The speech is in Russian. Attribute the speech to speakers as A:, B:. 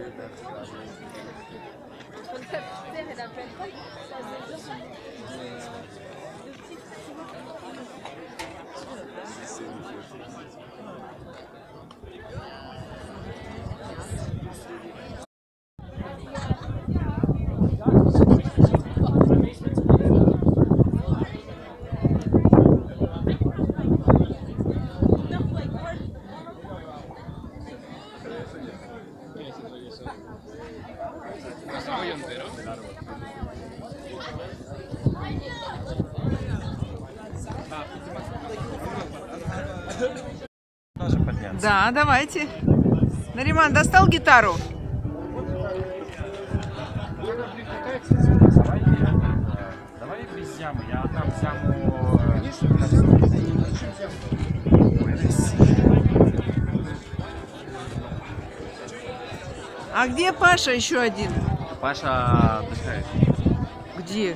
A: Entre le peuple la
B: Да, давайте. Нариман, достал гитару?
C: Давай, э, без ямы. Я отдам яму.
B: А где Паша еще один?
C: Паша отдыхает.
B: Где?